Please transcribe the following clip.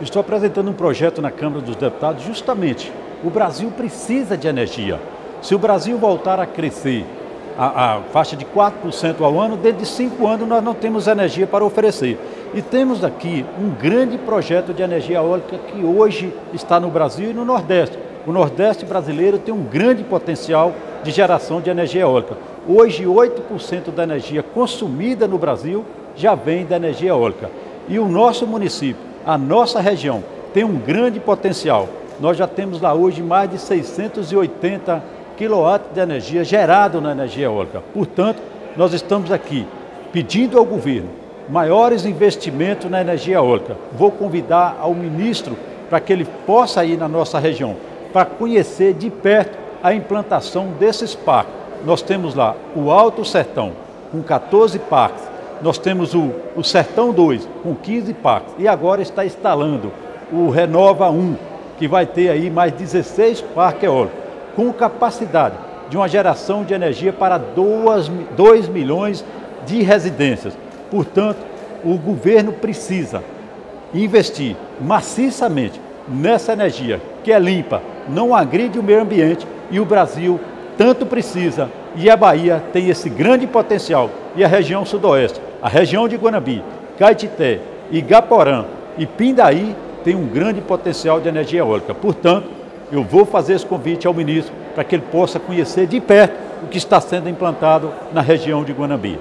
Estou apresentando um projeto na Câmara dos Deputados justamente. O Brasil precisa de energia. Se o Brasil voltar a crescer a, a faixa de 4% ao ano, dentro de cinco anos nós não temos energia para oferecer. E temos aqui um grande projeto de energia eólica que hoje está no Brasil e no Nordeste. O Nordeste brasileiro tem um grande potencial de geração de energia eólica. Hoje, 8% da energia consumida no Brasil já vem da energia eólica. E o nosso município, a nossa região tem um grande potencial. Nós já temos lá hoje mais de 680 quilowatts de energia gerado na energia eólica. Portanto, nós estamos aqui pedindo ao governo maiores investimentos na energia eólica. Vou convidar ao ministro para que ele possa ir na nossa região para conhecer de perto a implantação desses parques. Nós temos lá o Alto Sertão, com 14 parques, nós temos o, o Sertão 2 com 15 parques e agora está instalando o Renova 1, que vai ter aí mais 16 parques eólicos, com capacidade de uma geração de energia para 2, 2 milhões de residências. Portanto, o governo precisa investir maciçamente nessa energia que é limpa, não agride o meio ambiente e o Brasil tanto precisa e a Bahia tem esse grande potencial e a região sudoeste a região de Guanabi, Caetité, Igaporã e Pindaí tem um grande potencial de energia eólica. Portanto, eu vou fazer esse convite ao ministro para que ele possa conhecer de perto o que está sendo implantado na região de Guanabi.